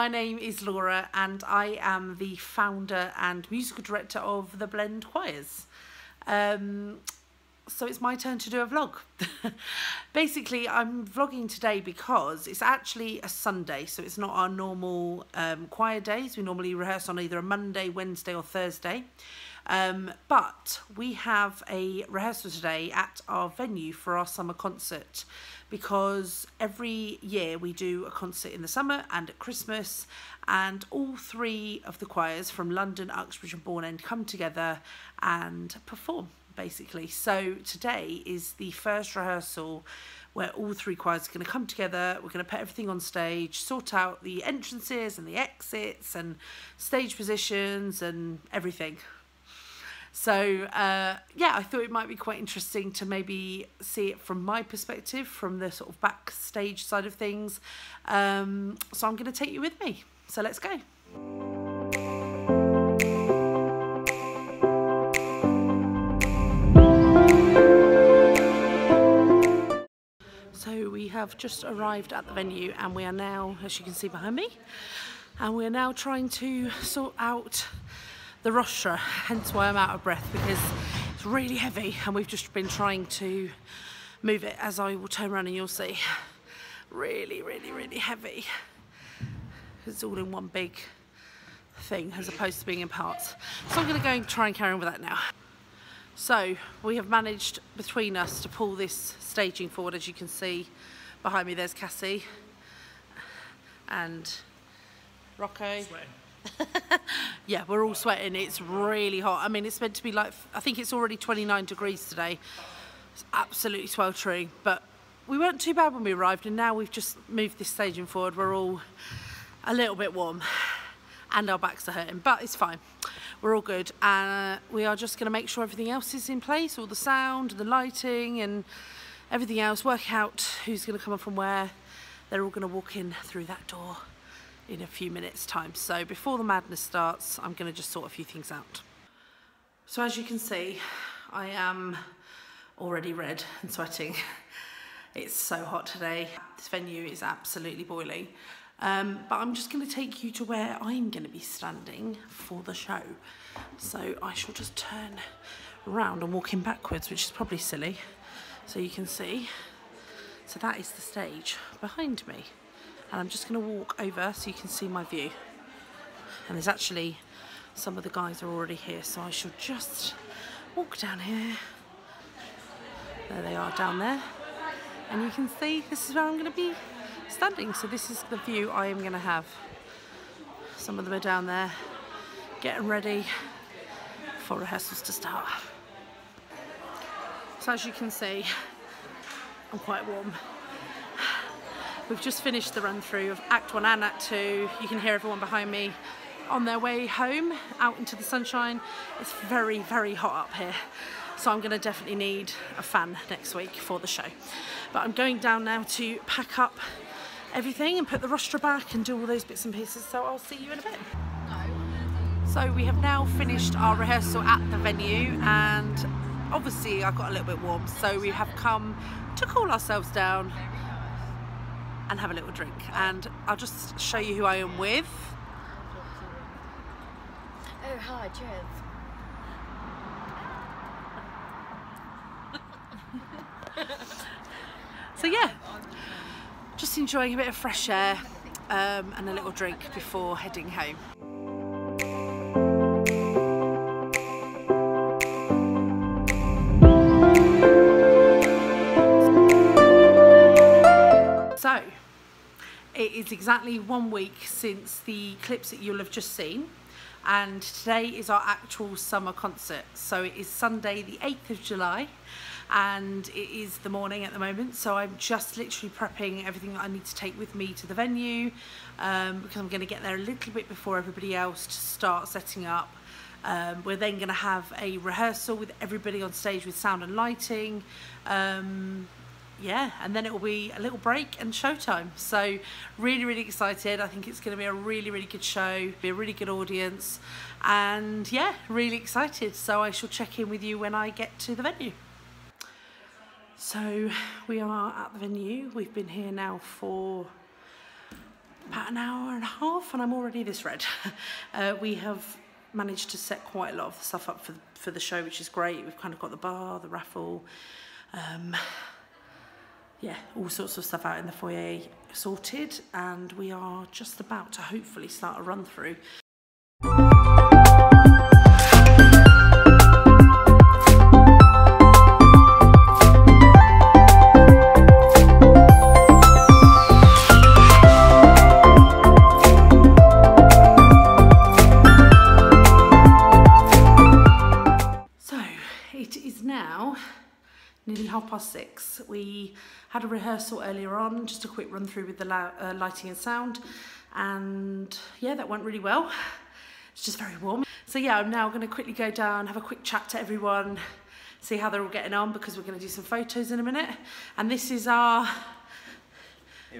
my name is Laura and I am the founder and musical director of the Blend Choirs. Um, so it's my turn to do a vlog. Basically, I'm vlogging today because it's actually a Sunday, so it's not our normal um, choir days. We normally rehearse on either a Monday, Wednesday or Thursday. Um, but we have a rehearsal today at our venue for our summer concert because every year we do a concert in the summer and at Christmas and all three of the choirs from London, Uxbridge and Bourne End come together and perform basically. So today is the first rehearsal where all three choirs are going to come together. We're going to put everything on stage, sort out the entrances and the exits and stage positions and everything. So uh, yeah, I thought it might be quite interesting to maybe see it from my perspective, from the sort of backstage side of things. Um, so I'm going to take you with me. So let's go. So we have just arrived at the venue and we are now, as you can see behind me, and we are now trying to sort out the rostra, hence why I'm out of breath because it's really heavy and we've just been trying to move it as I will turn around and you'll see. Really, really, really heavy. It's all in one big thing as opposed to being in parts. So I'm going to go and try and carry on with that now. So we have managed between us to pull this staging forward as you can see behind me there's Cassie and Rocco. yeah, we're all sweating. It's really hot. I mean, it's meant to be like, I think it's already 29 degrees today. It's absolutely sweltering, but we weren't too bad when we arrived and now we've just moved this staging forward. We're all a little bit warm and our backs are hurting, but it's fine we're all good. Uh, we are just going to make sure everything else is in place, all the sound, the lighting and everything else, work out who's going to come up from where. They're all going to walk in through that door in a few minutes time. So before the madness starts, I'm going to just sort a few things out. So as you can see, I am already red and sweating. It's so hot today. This venue is absolutely boiling. Um, but I'm just going to take you to where I'm going to be standing for the show. So I shall just turn around and walk in backwards, which is probably silly. So you can see. So that is the stage behind me. And I'm just going to walk over so you can see my view. And there's actually some of the guys are already here. So I shall just walk down here. There they are down there. And you can see this is where I'm going to be standing. So this is the view I am going to have. Some of them are down there getting ready for rehearsals to start. So as you can see, I'm quite warm. We've just finished the run through of Act 1 and Act 2. You can hear everyone behind me on their way home out into the sunshine. It's very, very hot up here. So I'm going to definitely need a fan next week for the show. But I'm going down now to pack up everything and put the rostra back and do all those bits and pieces. So I'll see you in a bit. So we have now finished our rehearsal at the venue and obviously I got a little bit warm. So we have come to cool ourselves down and have a little drink. And I'll just show you who I am with. Oh, hi, cheers. so yeah, just enjoying a bit of fresh air um, and a little drink before heading home. It is exactly one week since the clips that you'll have just seen and today is our actual summer concert. So it is Sunday the 8th of July and it is the morning at the moment so I'm just literally prepping everything that I need to take with me to the venue um, because I'm going to get there a little bit before everybody else to start setting up. Um, we're then going to have a rehearsal with everybody on stage with sound and lighting. Um, yeah, and then it will be a little break and showtime. So really, really excited. I think it's going to be a really, really good show, be a really good audience. And yeah, really excited. So I shall check in with you when I get to the venue. So we are at the venue. We've been here now for about an hour and a half and I'm already this red. Uh, we have managed to set quite a lot of stuff up for, for the show, which is great. We've kind of got the bar, the raffle, um, yeah, all sorts of stuff out in the foyer sorted, and we are just about to hopefully start a run through had a rehearsal earlier on, just a quick run through with the uh, lighting and sound, and yeah, that went really well. It's just very warm. So yeah, I'm now going to quickly go down, have a quick chat to everyone, see how they're all getting on because we're going to do some photos in a minute. And this is our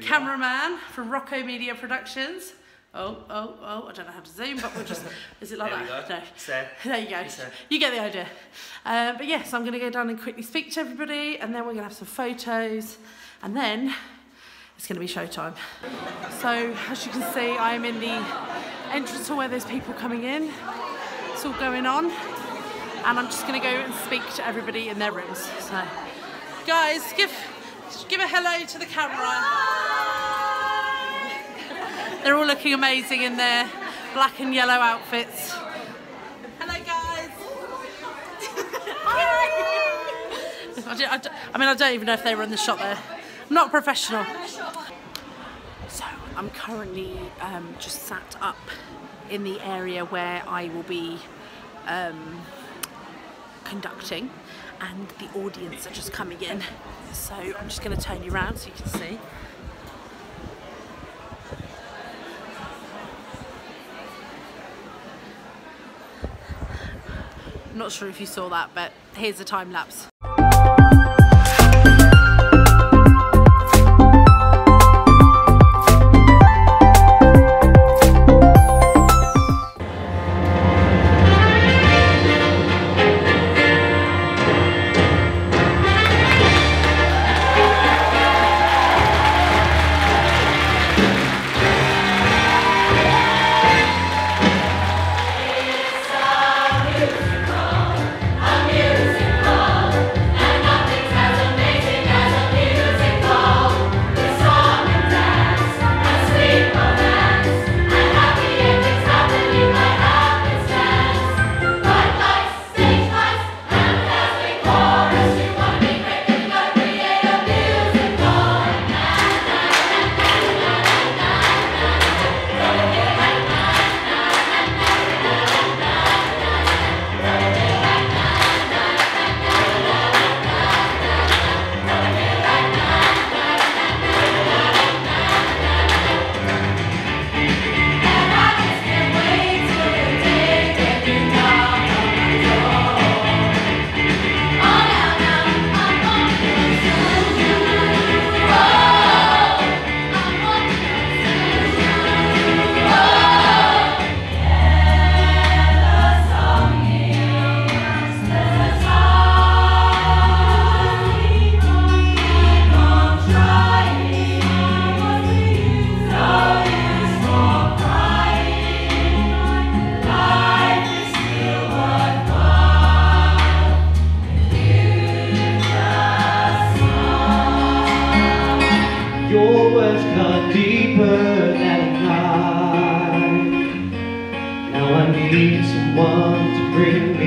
cameraman are. from Rocco Media Productions. Oh, oh, oh, I don't know how to zoom, but we'll just, is it like that? No. There you go. You get the idea. Uh, but yes, I'm going to go down and quickly speak to everybody, and then we're going to have some photos, and then it's going to be showtime. So, as you can see, I'm in the entrance hall where there's people coming in. It's all going on, and I'm just going to go and speak to everybody in their rooms. So, guys, give, give a hello to the camera. They're all looking amazing in their black and yellow outfits. Hello guys. I, I, mean, I don't even know if they were in the shot there. I'm not a professional. So I'm currently um, just sat up in the area where I will be um, conducting and the audience are just coming in. So I'm just going to turn you around so you can see. Not sure if you saw that, but here's a time lapse. deeper than a Now I need someone to bring me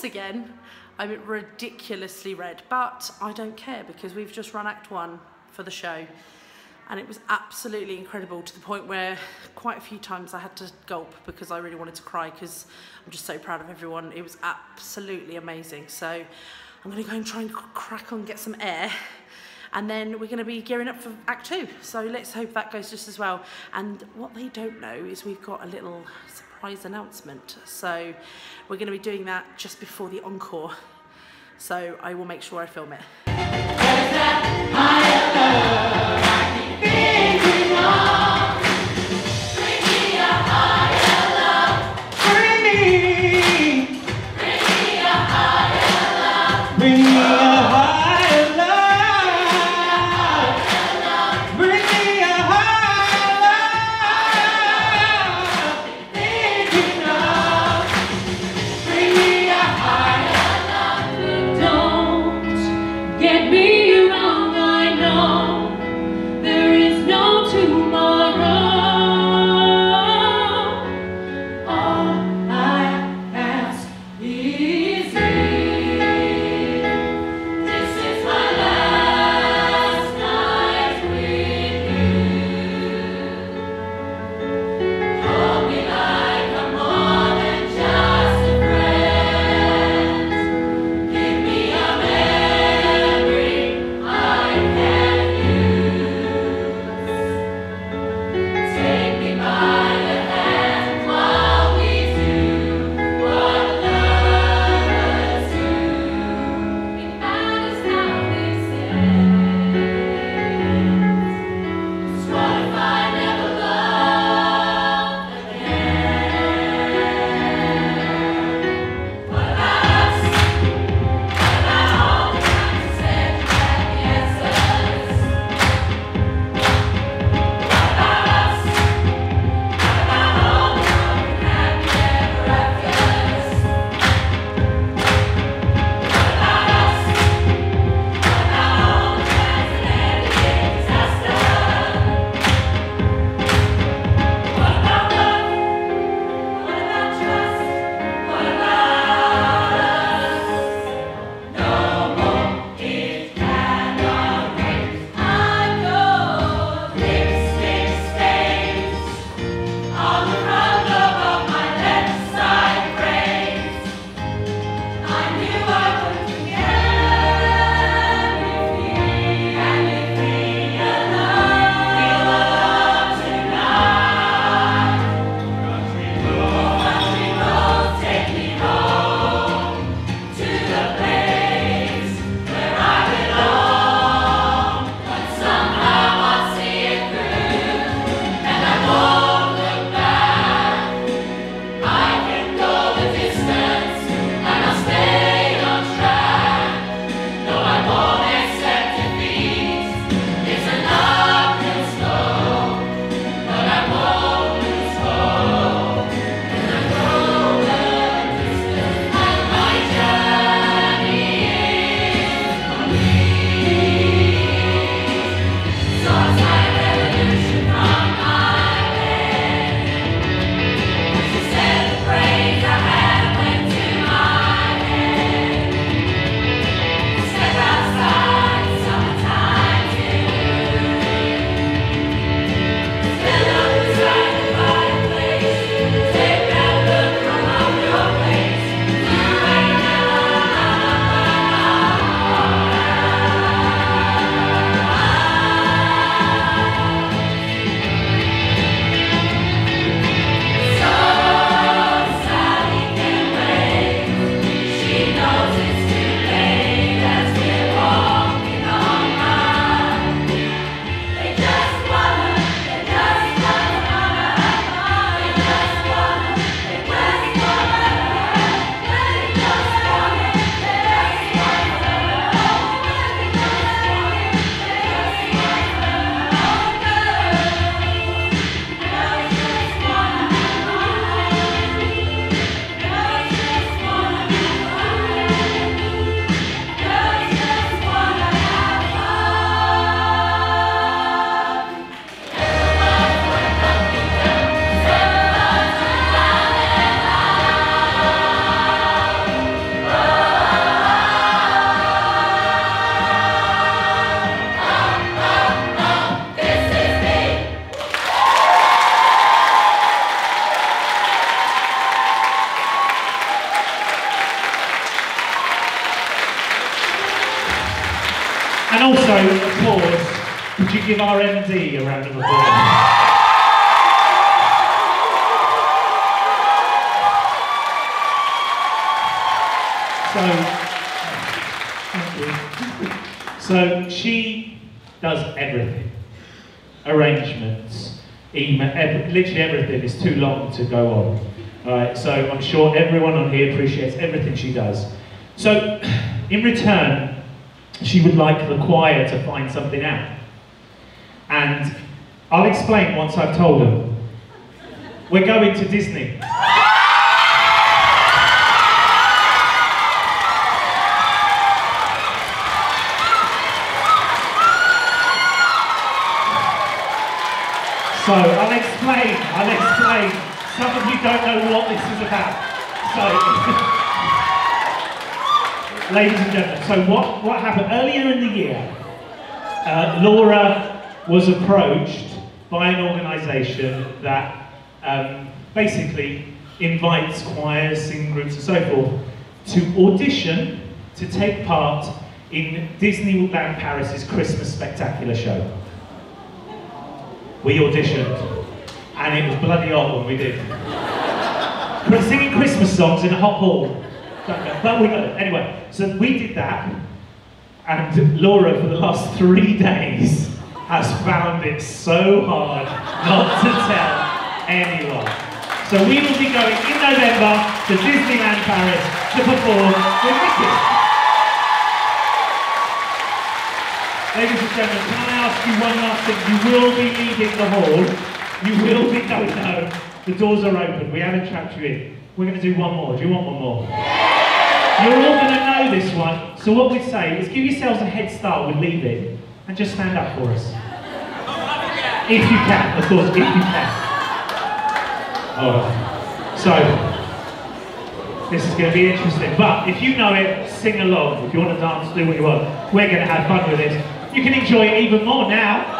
once again, I'm ridiculously red, but I don't care because we've just run Act One for the show. And it was absolutely incredible to the point where quite a few times I had to gulp because I really wanted to cry because I'm just so proud of everyone. It was absolutely amazing. So I'm gonna go and try and crack on, get some air and then we're going to be gearing up for Act Two. So let's hope that goes just as well. And what they don't know is we've got a little surprise announcement. So we're going to be doing that just before the encore. So I will make sure I film it. Also, of course, could you give our MD a round of applause? So. So she does everything. Arrangements, email, ev- literally everything is too long to go on. Alright, so I'm sure everyone on here appreciates everything she does. So, in return, she would like the choir to find something out. And I'll explain once I've told them. We're going to Disney. So I'll explain, I'll explain. Some of you don't know what this is about. So, ladies and gentlemen, so what, what happened earlier in the year, uh, Laura was approached by an organisation that um, basically invites choirs, singing groups and so forth to audition to take part in Disneyland Paris's Christmas Spectacular show we auditioned, and it was bloody hot when we did. Singing Christmas songs in a hot hall. But we got it. Anyway, so we did that, and Laura, for the last three days, has found it so hard not to tell anyone. So we will be going in November to Disneyland Paris to perform with Mickey. Ladies and gentlemen, can I ask you one last thing? You will be leaving the hall. You will be going home. The doors are open. We haven't trapped you in. We're going to do one more. Do you want one more? You're all going to know this one. So what we say is give yourselves a head start with leaving and just stand up for us. If you can, of course, if you can. Alright. So, this is going to be interesting. But if you know it, sing along. If you want to dance, do what you want. We're going to have fun with this. You can enjoy it even more now.